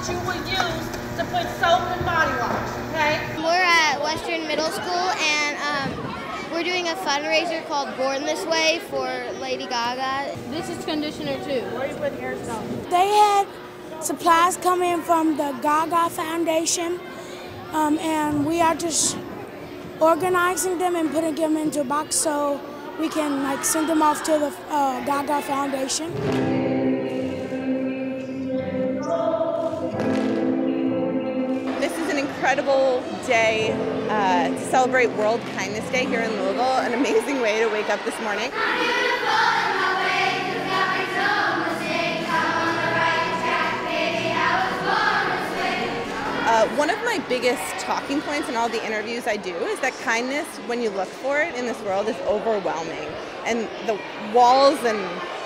that you will use to put soap and body wash, okay? We're at Western Middle School and um, we're doing a fundraiser called Born This Way for Lady Gaga. This is conditioner too. Where you put hairstyle? They had supplies come in from the Gaga Foundation, um, and we are just organizing them and putting them into a box so we can like send them off to the uh, Gaga Foundation. Incredible day uh, to celebrate World Kindness Day here in Louisville. An amazing way to wake up this morning. Uh, one of my biggest talking points in all the interviews I do is that kindness, when you look for it in this world, is overwhelming. And the walls and,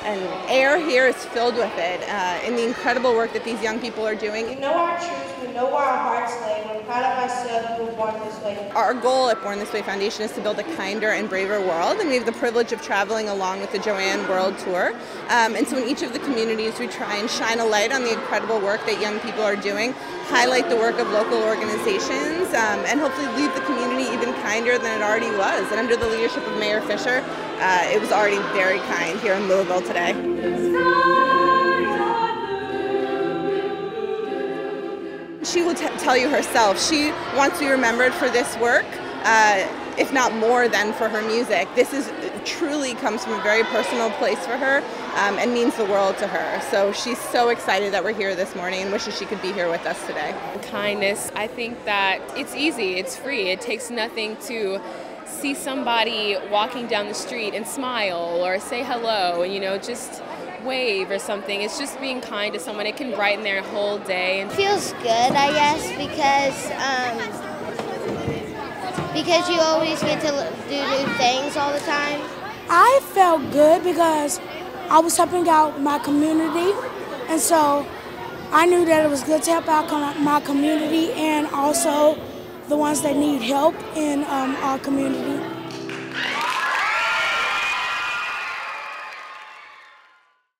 and air here is filled with it uh, in the incredible work that these young people are doing. We know our truth, we know where our hearts lay. We're proud of ourselves, we were born this way. Our goal at Born This Way Foundation is to build a kinder and braver world, and we have the privilege of traveling along with the Joanne World Tour. Um, and so, in each of the communities, we try and shine a light on the incredible work that young people are doing, highlight the work of local organizations, um, and hopefully leave the community even kinder than it already was. And under the leadership of Mayor Fischer, uh, it was already very kind here in Louisville today. She will t- tell you herself. She wants to be remembered for this work, uh, if not more than for her music. This is truly comes from a very personal place for her um, and means the world to her. So she's so excited that we're here this morning and wishes she could be here with us today. Kindness, I think that it's easy, it's free, it takes nothing to see somebody walking down the street and smile or say hello and you know just wave or something. It's just being kind to someone. It can brighten their whole day. It feels good, I guess, because um, because you always get to do new things all the time. I felt good because I was helping out my community, and so I knew that it was good to help out my community and also the ones that need help in um, our community.